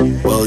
Well.